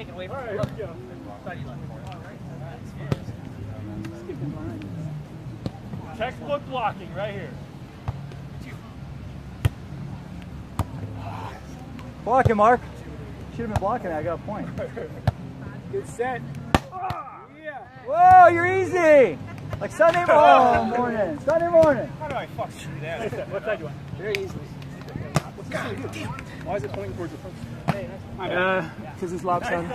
take it away from All you. right, Look. here we go. Thought you. Textbook blocking right here. Blocking, Mark. Should have been blocking that. I got a point. Good set. Ah! Yeah. Whoa, you're easy. Like Sunday oh, morning. Sunday morning. How do I fuck shoot that? What side do you want? Very easily. Why is it pointing towards the front? Uh, because it's lopsided.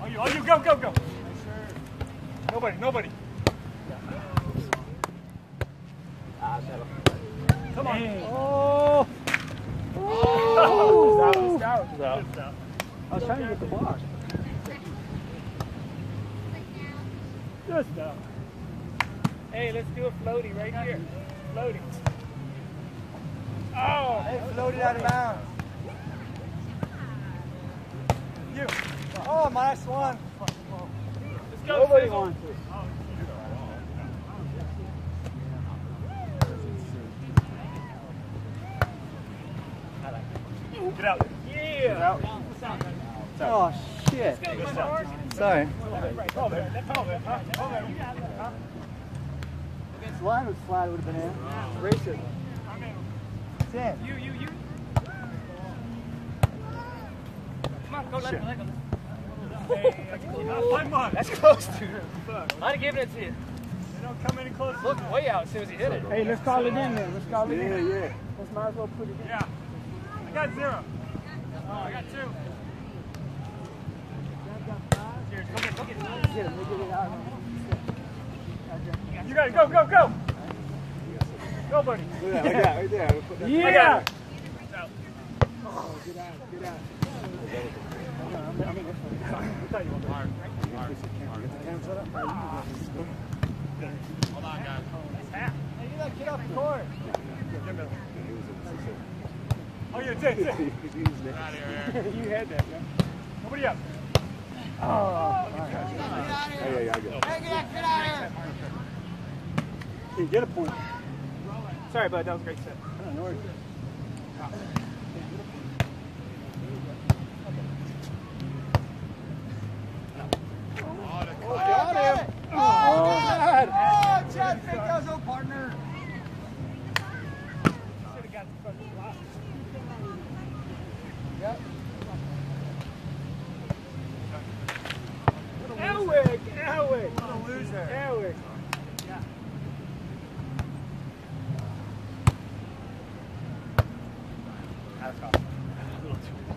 On you, on you, go, go, go. Nobody, nobody. Come on. Oh. Oh. Out. I was trying to get the block. Just out. Hey, let's do a floaty right here. Floaty. Oh. Hey, floated out of bounds. Oh, minus one. Nobody wants it. Get out. Yeah. Oh, shit. Sorry. Call that. Call that. huh? Call that. This line was flat, it would have been in. Racism. Sam. You, you, you. Come on, go it, it go. More. That's close, dude. I'd have given it to you. They don't come any closer. Look way out as soon as he hit it. Hey, let's call it in then. Let's call it Yeah, in. yeah. Let's might as well put it in. Yeah. I got zero. Oh, I got two. Cheers. Go get, go get. Get him, get it out. You got it. Go, go, go. Go, buddy. Look at that, like that, right there. Put that- I got it. Oh, get off the court. Oh, yeah, take it. You had that, man. Nobody up. You get a point. Sorry, bud. That was a great set. Got sir. We go. Yeah. That's.